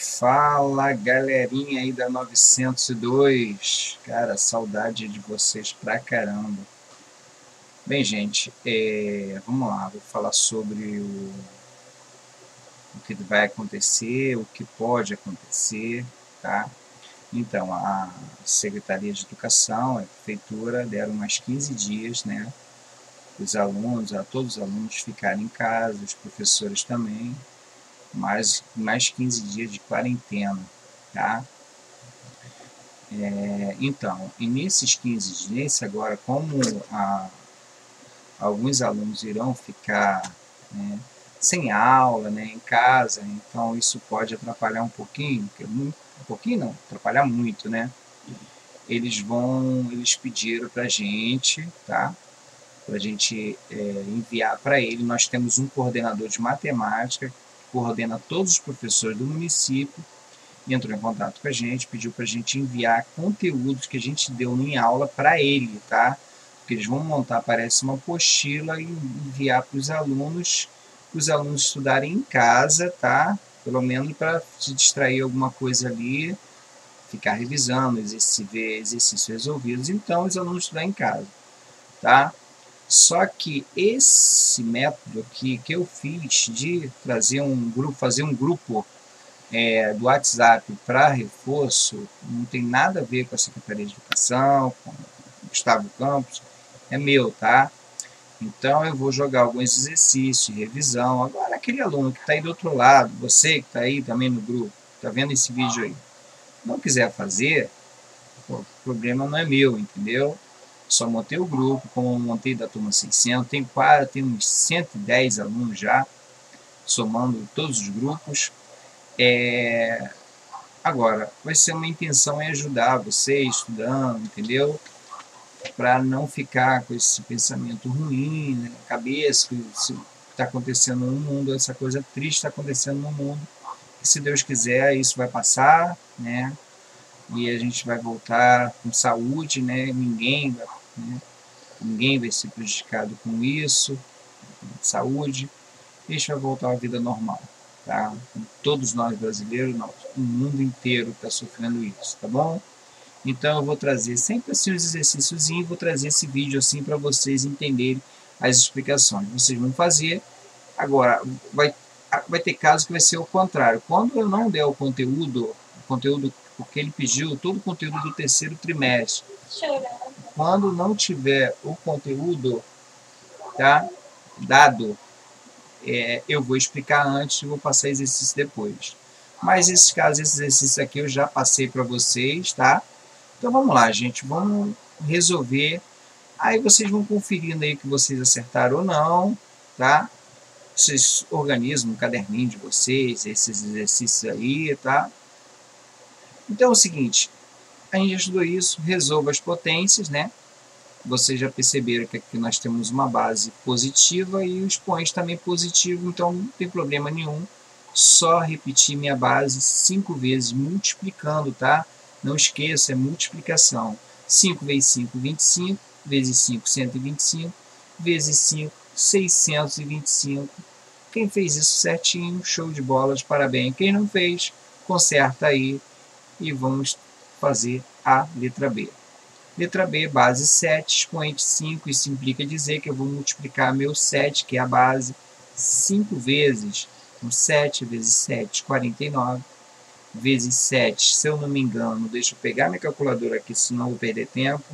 Fala galerinha aí da 902, cara, saudade de vocês pra caramba. Bem, gente, é, vamos lá, vou falar sobre o, o que vai acontecer, o que pode acontecer, tá? Então, a Secretaria de Educação, a Prefeitura, deram mais 15 dias, né? Os alunos, a todos os alunos ficarem em casa, os professores também, mais, mais 15 dias de quarentena, tá? É, então, e nesses 15 dias, agora, como a, alguns alunos irão ficar né, sem aula, né, em casa, então isso pode atrapalhar um pouquinho, um pouquinho não, atrapalhar muito, né? Eles vão, eles pediram para gente, tá? Para a gente é, enviar para ele. Nós temos um coordenador de matemática coordena todos os professores do município, entrou em contato com a gente, pediu para a gente enviar conteúdos que a gente deu em aula para ele, tá? Porque eles vão montar, parece uma apostila e enviar para os alunos, para os alunos estudarem em casa, tá? Pelo menos para se distrair alguma coisa ali, ficar revisando, exercício, ver exercícios resolvidos. Então, os alunos estudar em casa, tá? Só que esse método aqui que eu fiz de trazer um grupo, fazer um grupo é, do WhatsApp para reforço, não tem nada a ver com a Secretaria de Educação, com o Gustavo Campos, é meu, tá? Então eu vou jogar alguns exercícios, revisão. Agora aquele aluno que está aí do outro lado, você que está aí também no grupo, está vendo esse vídeo aí, não quiser fazer, o problema não é meu, entendeu? Só montei o grupo, como montei da turma 600, tem, quase, tem uns 110 alunos já, somando todos os grupos. É... Agora, vai ser uma intenção em ajudar você estudando, entendeu? Para não ficar com esse pensamento ruim né, na cabeça, que está acontecendo no mundo, essa coisa triste está acontecendo no mundo. E se Deus quiser, isso vai passar, né? E a gente vai voltar com saúde, né? Ninguém vai né? Ninguém vai ser prejudicado com isso, saúde, e a gente vai voltar à vida normal. Tá? Todos nós brasileiros, não, o mundo inteiro está sofrendo isso, tá bom? Então eu vou trazer sempre assim os exercícios e vou trazer esse vídeo assim para vocês entenderem as explicações. Vocês vão fazer. Agora, vai, vai ter casos que vai ser o contrário. Quando eu não der o conteúdo, o conteúdo porque ele pediu todo o conteúdo do terceiro trimestre. Quando não tiver o conteúdo tá, dado, é, eu vou explicar antes e vou passar exercício depois. Mas esses casos, esses exercícios aqui eu já passei para vocês, tá? Então vamos lá, gente, vamos resolver. Aí vocês vão conferindo aí que vocês acertaram ou não, tá? Vocês organizam um caderninho de vocês, esses exercícios aí, tá? Então é o seguinte, a gente estudou isso, resolva as potências, né? Vocês já perceberam que aqui nós temos uma base positiva e o expoente também positivo, então não tem problema nenhum. Só repetir minha base cinco vezes, multiplicando, tá? Não esqueça, é multiplicação. 5 vezes 5, 25, vezes 5, 125, vezes 5, 625. Quem fez isso certinho, show de bola, de parabéns. Quem não fez, conserta aí e vamos fazer a letra B. Letra B, base 7, expoente 5, isso implica dizer que eu vou multiplicar meu 7, que é a base, 5 vezes. Então, 7 vezes 7, 49, vezes 7, se eu não me engano, deixa eu pegar minha calculadora aqui, senão vou perder tempo.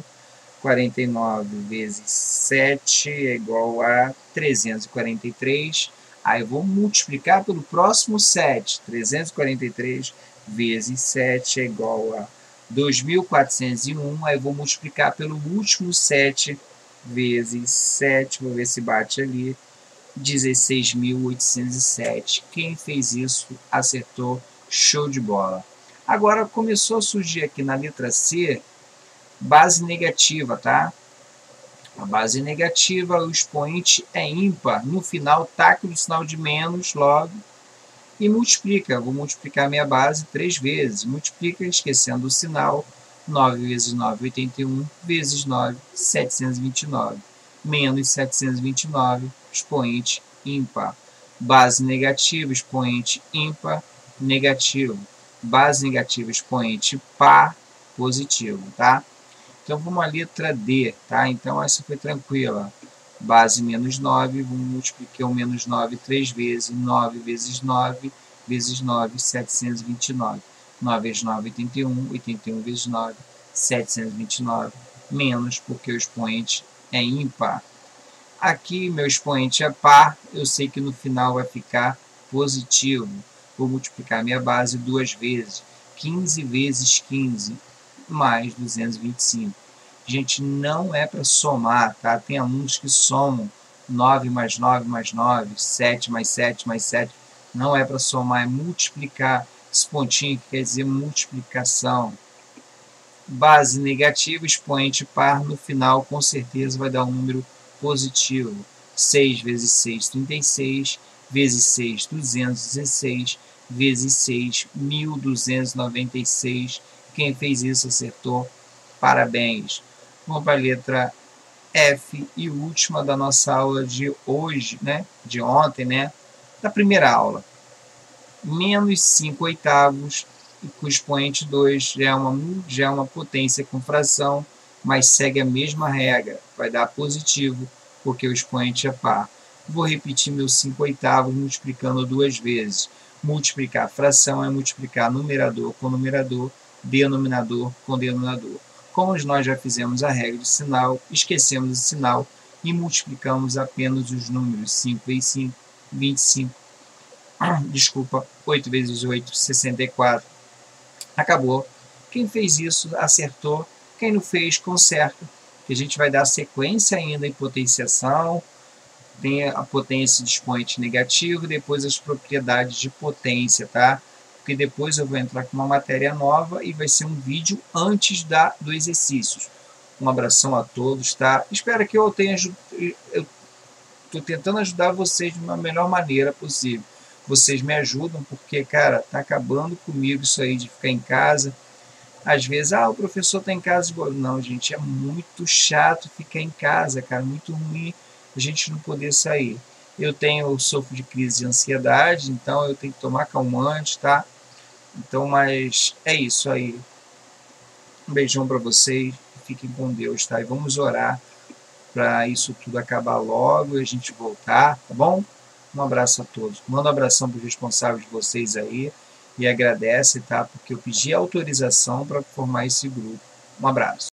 49 vezes 7 é igual a 343. Aí eu vou multiplicar pelo próximo 7. 343 vezes 7 é igual a 2.401, aí vou multiplicar pelo último 7 vezes 7, vou ver se bate ali, 16.807. Quem fez isso acertou, show de bola. Agora começou a surgir aqui na letra C, base negativa, tá? A base negativa, o expoente é ímpar, no final tá com o sinal de menos logo, e multiplica. Vou multiplicar minha base três vezes. Multiplica, esquecendo o sinal. 9 vezes 9, 81, vezes 9, 729. Menos 729, expoente ímpar. Base negativa, expoente ímpar, negativo. base negativa, expoente par positivo, tá? Então, vamos à letra D, tá? Então, essa foi tranquila. Base menos 9, vamos multiplicar o menos 9 três vezes. 9 vezes 9 vezes 9, 729. 9 vezes 9, 81. 81 vezes 9, 729. Menos, porque o expoente é ímpar. Aqui, meu expoente é par, eu sei que no final vai ficar positivo. Vou multiplicar minha base duas vezes. 15 vezes 15 mais 225. Gente, não é para somar, tá? Tem alunos que somam 9 mais 9 mais 9, 7 mais 7 mais 7. Não é para somar, é multiplicar. Esse pontinho que quer dizer multiplicação. Base negativa, expoente par, no final com certeza vai dar um número positivo. 6 vezes 6, 36, vezes 6, 216, vezes 6, 1296 quem fez isso acertou. Parabéns. Vamos para a letra F e última da nossa aula de hoje, né? De ontem, né? Da primeira aula. Menos 5 oitavos com expoente 2 já é, uma, já é uma potência com fração, mas segue a mesma regra. Vai dar positivo, porque o expoente é par. Vou repetir meus 5 oitavos multiplicando duas vezes. Multiplicar fração é multiplicar numerador com numerador denominador com denominador. Como nós já fizemos a regra de sinal, esquecemos o sinal e multiplicamos apenas os números 5 vezes 5, 25, desculpa, 8 vezes 8, 64. Acabou. Quem fez isso acertou, quem não fez, conserta. Que a gente vai dar sequência ainda em potenciação, tem a potência de expoente negativo, depois as propriedades de potência, tá? Porque depois eu vou entrar com uma matéria nova e vai ser um vídeo antes da, do exercício. Um abração a todos, tá? Espero que eu tenha eu estou tentando ajudar vocês de uma melhor maneira possível. Vocês me ajudam porque, cara, tá acabando comigo isso aí de ficar em casa. Às vezes, ah, o professor está em casa. Não, gente, é muito chato ficar em casa, cara, muito ruim a gente não poder sair. Eu tenho, eu sofro de crise de ansiedade, então eu tenho que tomar calmante, tá? Então, mas é isso aí. Um beijão para vocês. Fiquem com Deus, tá? E vamos orar para isso tudo acabar logo e a gente voltar, tá bom? Um abraço a todos. Manda um abração para os responsáveis de vocês aí e agradece, tá? Porque eu pedi autorização para formar esse grupo. Um abraço.